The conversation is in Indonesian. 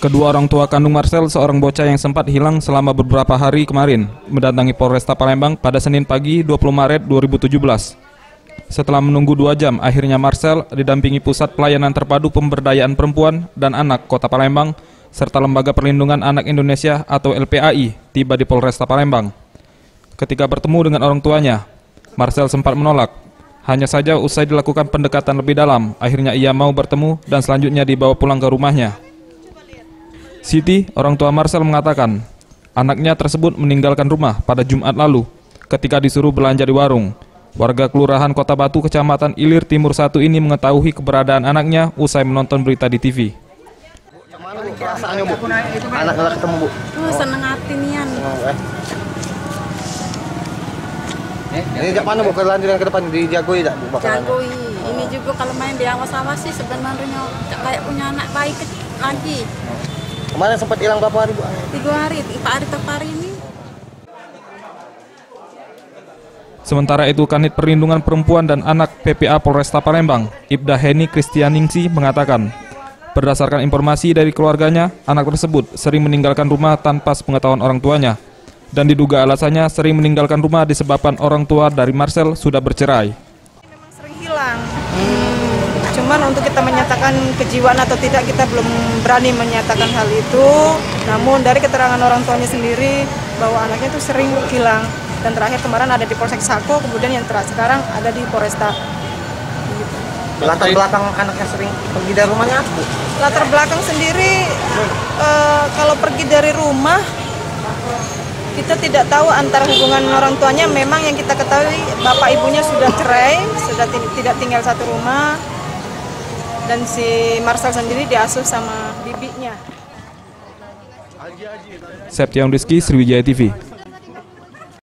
Kedua orang tua kandung Marcel, seorang bocah yang sempat hilang selama beberapa hari kemarin, mendatangi Polresta Palembang pada Senin pagi 20 Maret 2017. Setelah menunggu dua jam, akhirnya Marcel didampingi Pusat Pelayanan Terpadu Pemberdayaan Perempuan dan Anak Kota Palembang serta Lembaga Perlindungan Anak Indonesia atau LPAI tiba di Polresta Palembang. Ketika bertemu dengan orang tuanya, Marcel sempat menolak. Hanya saja usai dilakukan pendekatan lebih dalam, akhirnya ia mau bertemu dan selanjutnya dibawa pulang ke rumahnya. Siti, orang tua Marcel mengatakan, anaknya tersebut meninggalkan rumah pada Jumat lalu ketika disuruh belanja di warung. Warga Kelurahan Kota Batu, Kecamatan Ilir Timur 1 ini mengetahui keberadaan anaknya usai menonton berita di TV. Mana bu perasaannya bu? Anak nggak ketemu bu? Oh, seneng hati nian. Ini jak mana bu kelanjutan ke depan dijagoi tak bu bakalan? Jagoi. Ini juga kalau main di awas-awas sih sebenarnya kayak punya anak baik lagi. Kemarin sempat hilang berapa hari bu? Tiga hari, empat hari tempat hari ini. Sementara itu, Kanit Perlindungan Perempuan dan Anak PPA Polresta Palembang, Ibda Heni Kristianingsi mengatakan, berdasarkan informasi dari keluarganya, anak tersebut sering meninggalkan rumah tanpa sepengetahuan orang tuanya, dan diduga alasannya sering meninggalkan rumah disebabkan orang tua dari Marcel sudah bercerai. memang sering hilang. Hmm, cuman untuk kita menyatakan kejiwaan atau tidak kita belum berani menyatakan hal itu. Namun dari keterangan orang tuanya sendiri bahwa anaknya itu sering hilang dan terakhir kemarin ada di Polsek Sako, kemudian yang terakhir sekarang ada di Polresta. Begitu. Latar belakang anaknya sering pergi dari rumahnya apa bu? Latar belakang sendiri eh, kalau pergi dari rumah kita tidak tahu antara hubungan orang tuanya memang yang kita ketahui bapak ibunya sudah cerai, sudah ti- tidak tinggal satu rumah dan si Marcel sendiri diasuh sama bibinya. Septian Rizky, Sriwijaya TV.